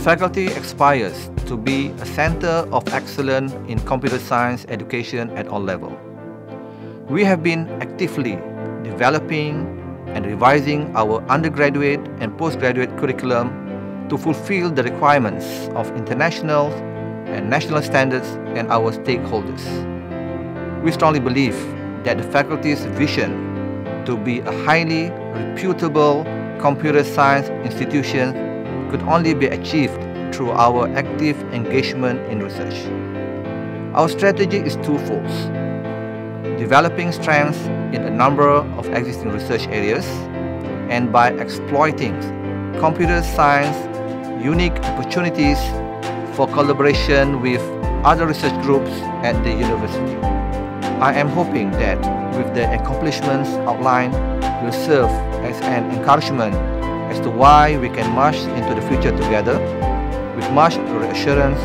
faculty aspires to be a center of excellence in computer science education at all levels. We have been actively developing and revising our undergraduate and postgraduate curriculum to fulfill the requirements of international and national standards and our stakeholders. We strongly believe that the faculty's vision to be a highly reputable computer science institution could only be achieved through our active engagement in research. Our strategy is twofold. Developing strengths in a number of existing research areas and by exploiting computer science unique opportunities for collaboration with other research groups at the university. I am hoping that with the accomplishments outlined will serve as an encouragement as to why we can march into the future together with much reassurance,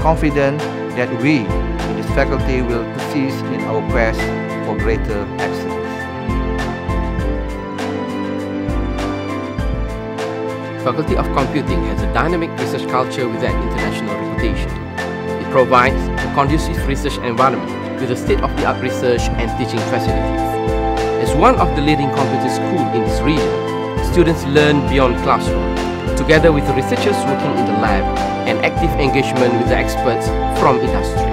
confident that we in this faculty will persist in our quest for greater excellence. Faculty of Computing has a dynamic research culture with an international reputation. It provides a conducive research environment with a state-of-the-art research and teaching facilities. As one of the leading computing schools in this region, students learn beyond classroom, together with researchers working in the lab and active engagement with the experts from industry.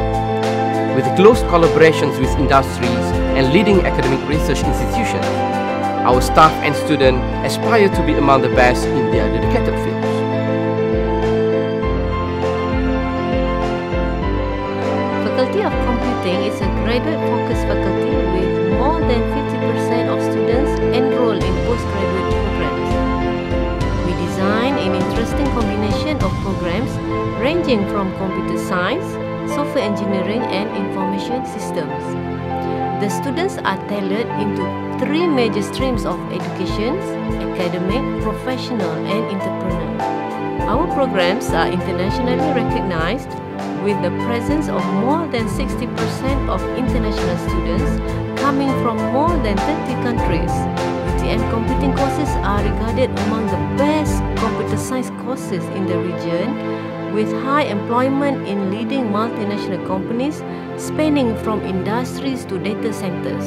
With close collaborations with industries and leading academic research institutions, our staff and students aspire to be among the best in their dedicated fields. Faculty of Computing is a graduate-focused faculty with more than 50% of students ranging from computer science, software engineering and information systems. The students are tailored into three major streams of education academic, professional, and entrepreneurial. Our programs are internationally recognized with the presence of more than 60% of international students coming from more than 30 countries. UTM computing courses are regarded among the best computer science courses in the region with high employment in leading multinational companies spanning from industries to data centers.